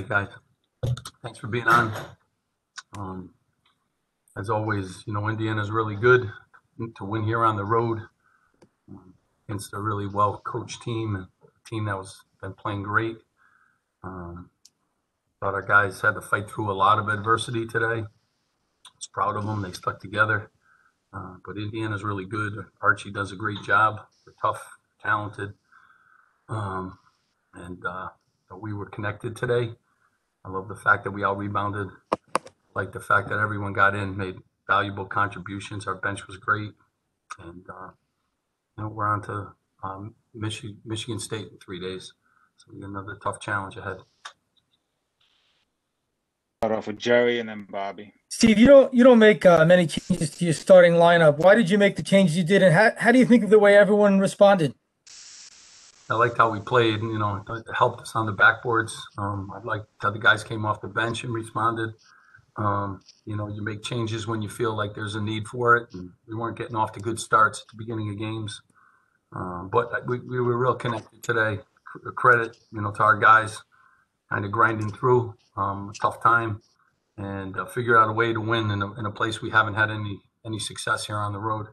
Hey, guys. Thanks for being on. Um, as always, you know, Indiana's really good to win here on the road um, against a really well-coached team and a team that was been playing great. Um, thought our guys had to fight through a lot of adversity today. Was proud of them. They stuck together. Uh, but Indiana's really good. Archie does a great job. They're tough, talented. Um, and uh, we were connected today. I love the fact that we all rebounded. Like the fact that everyone got in, made valuable contributions. Our bench was great, and uh, you know we're on to um, Michigan, Michigan State in three days. So we got another tough challenge ahead. Start off with Jerry and then Bobby. Steve, you don't you don't make uh, many changes to your starting lineup. Why did you make the changes you did, and how, how do you think of the way everyone responded? I liked how we played. You know, it helped us on the backboards. Um, I liked how the guys came off the bench and responded. Um, you know, you make changes when you feel like there's a need for it. And we weren't getting off to good starts at the beginning of games, um, but we, we were real connected today. Credit, you know, to our guys, kind of grinding through um, a tough time and uh, figure out a way to win in a, in a place we haven't had any any success here on the road.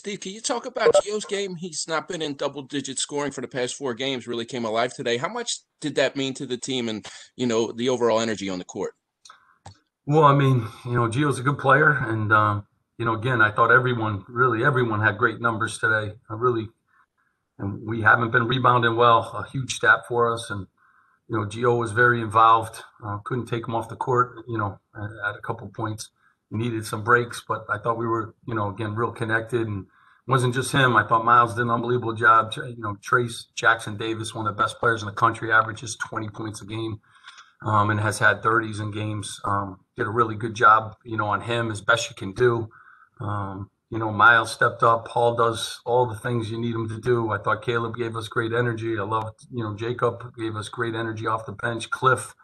Steve, can you talk about Geo's game? He's not been in double digit scoring for the past four games, really came alive today. How much did that mean to the team and, you know, the overall energy on the court? Well, I mean, you know, Geo's a good player. And, um, you know, again, I thought everyone, really everyone had great numbers today. I really, and we haven't been rebounding well, a huge stat for us. And, you know, Geo was very involved. Uh, couldn't take him off the court, you know, at, at a couple points needed some breaks, but I thought we were, you know, again, real connected and wasn't just him. I thought Myles did an unbelievable job. You know, Trayce Jackson-Davis, one of the best players in the country, averages 20 points a game um, and has had 30s in games. Um, did a really good job, you know, on him as best you can do. Um, you know, Myles stepped up. Paul does all the things you need him to do. I thought Caleb gave us great energy. I loved, you know, Jacob gave us great energy off the bench. Cliff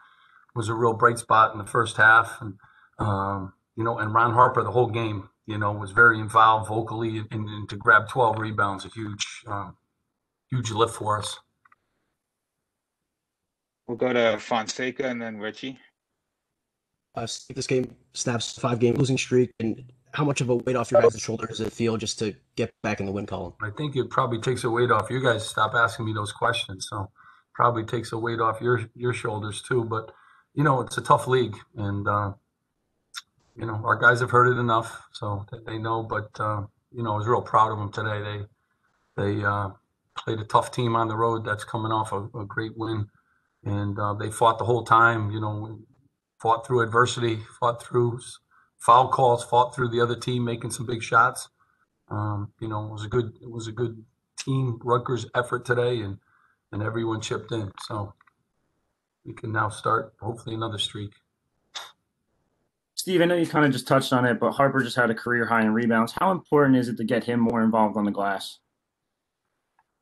was a real bright spot in the first half. And, um, you know, and Ron Harper the whole game, you know, was very involved vocally, and, and to grab 12 rebounds, a huge, um, huge lift for us. We'll go to Fonseca and then Richie. Uh, this game snaps five game losing streak, and how much of a weight off your guys' shoulders does it feel just to get back in the win column? I think it probably takes a weight off you guys. Stop asking me those questions. So probably takes a weight off your your shoulders too. But you know, it's a tough league, and uh, you know, our guys have heard it enough, so they know. But uh, you know, I was real proud of them today. They they uh, played a tough team on the road that's coming off a, a great win, and uh, they fought the whole time. You know, fought through adversity, fought through foul calls, fought through the other team making some big shots. Um, you know, it was a good it was a good team Rutgers effort today, and and everyone chipped in. So we can now start hopefully another streak. Steve, I know you kind of just touched on it, but Harper just had a career high in rebounds. How important is it to get him more involved on the glass?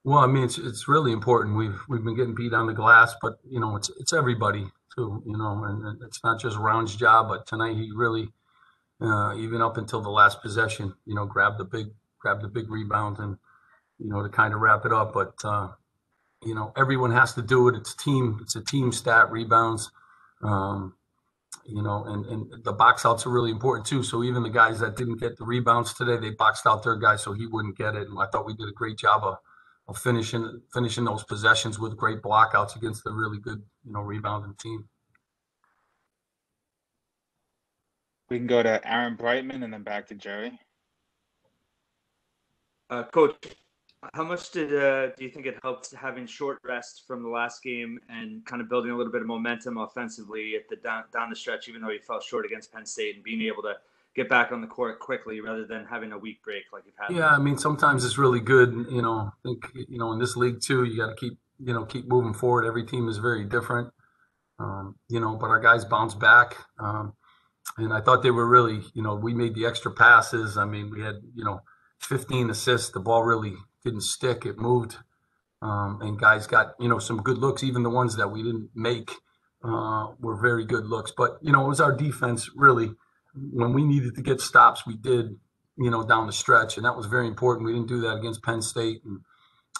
Well, I mean, it's it's really important. We've we've been getting beat on the glass, but you know, it's it's everybody too. You know, and it's not just Ron's job. But tonight, he really, uh, even up until the last possession, you know, grabbed the big grabbed the big rebound and you know to kind of wrap it up. But uh, you know, everyone has to do it. It's a team. It's a team stat rebounds. Um, you know, and, and the box outs are really important too. So even the guys that didn't get the rebounds today, they boxed out their guy so he wouldn't get it. And I thought we did a great job of, of finishing finishing those possessions with great blockouts against a really good, you know, rebounding team. We can go to Aaron Brightman and then back to Jerry. Uh, Coach, how much did uh, do you think it helped having short rest from the last game and kind of building a little bit of momentum offensively at the down, down the stretch, even though you fell short against Penn State and being able to get back on the court quickly rather than having a week break like you've had? Yeah, I mean sometimes it's really good. You know, I think you know in this league too, you got to keep you know keep moving forward. Every team is very different. Um, you know, but our guys bounced back. Um, and I thought they were really, you know, we made the extra passes. I mean, we had, you know, 15 assists. The ball really didn't stick. It moved, um, and guys got you know some good looks. Even the ones that we didn't make uh, were very good looks. But you know, it was our defense really. When we needed to get stops, we did. You know, down the stretch, and that was very important. We didn't do that against Penn State, and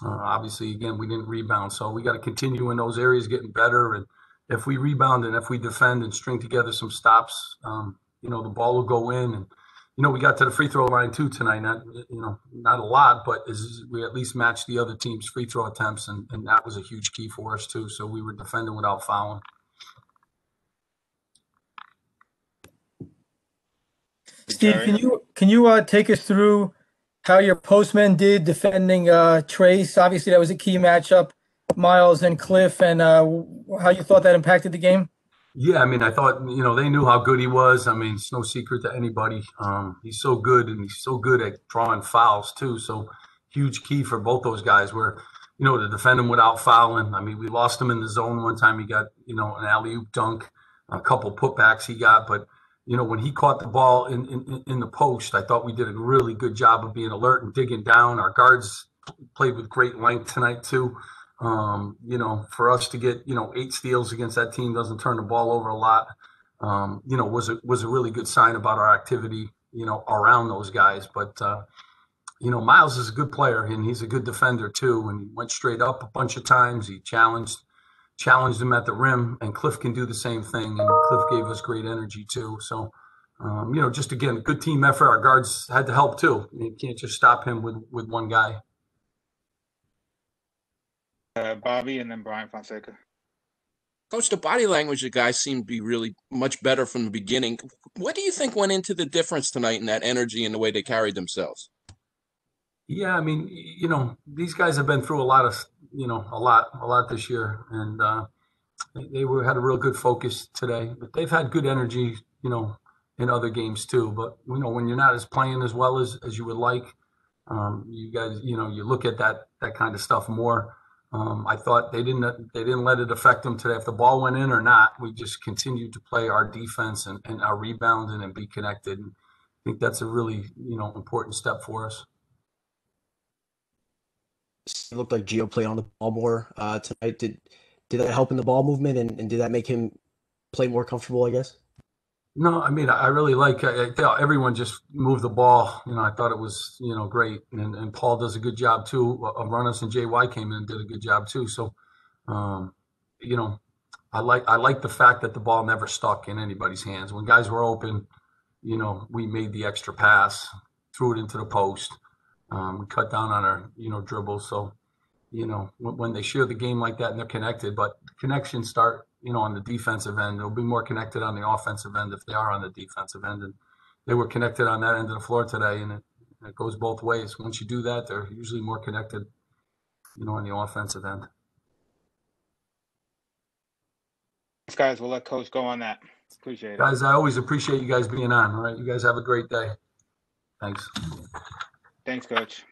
Uh, obviously, again, we didn't rebound, so we got to continue in those areas, getting better. And if we rebound and if we defend and string together some stops, um, you know, the ball will go in. And you know, we got to the free throw line too tonight. Not you know, not a lot, but is we at least matched the other team's free throw attempts, and, and that was a huge key for us too. So we were defending without fouling. Steve, can you can you uh, take us through how your postmen did defending uh, Trayce? Obviously, that was a key matchup, Myles and Cliff, and uh, how you thought that impacted the game. Yeah, I mean, I thought you know they knew how good he was. I mean, it's no secret to anybody. Um, he's so good, and he's so good at drawing fouls too. So huge key for both those guys. Where you know to defend him without fouling. I mean, we lost him in the zone one time. He got you know an alley oop dunk, a couple putbacks he got, but you know when he caught the ball in, in in the post, I thought we did a really good job of being alert and digging down. Our guards played with great length tonight too. Um, you know, for us to get you know eight steals against that team doesn't turn the ball over a lot. Um, you know, was a was a really good sign about our activity. You know, around those guys. But uh, you know, Myles is a good player and he's a good defender too. And he went straight up a bunch of times. He challenged challenged him at the rim, and Cliff can do the same thing. And Cliff gave us great energy too. So. Um, you know, just again, good team effort. Our guards had to help too. You can't just stop him with with one guy. Uh, Bobby and then Brian Fonseca. Coach, the body language of the guys seemed to be really much better from the beginning. What do you think went into the difference tonight in that energy and the way they carried themselves? Yeah, I mean, you know, these guys have been through a lot of, you know, a lot, a lot this year, and uh, they, they were had a real good focus today. But they've had good energy, you know, in other games too. But you know, when you're not as playing as well as as you would like, um, you guys, you know, you look at that that kind of stuff more. Um, I thought they didn't they didn't let it affect them today. If the ball went in or not, we just continued to play our defense and, and our rebounding and be connected. And I think that's a really you know important step for us. It looked like Geo played on the ball more uh, tonight. Did did that help in the ball movement, and, and did that make him play more comfortable? I guess. No, I mean, I really like, I, I everyone just moved the ball. You know, I thought it was, you know, great. And, and Paul does a good job too. Of Runners and JY came in and did a good job too. So, um, you know, I like, I like the fact that the ball never stuck in anybody's hands. When guys were open, you know, we made the extra pass, threw it into the post. Um, cut down on our, you know, dribbles. So, you know, when, when they share the game like that and they're connected, but connections start, you know, on the defensive end. They'll be more connected on the offensive end if they are on the defensive end. And they were connected on that end of the floor today, and it, it goes both ways. Once you do that, they're usually more connected, you know, on the offensive end. Thanks, guys. We'll let Coach go on that. Appreciate it. Guys, I always appreciate you guys being on. All right, you guys have a great day. Thanks. Thanks, Coach.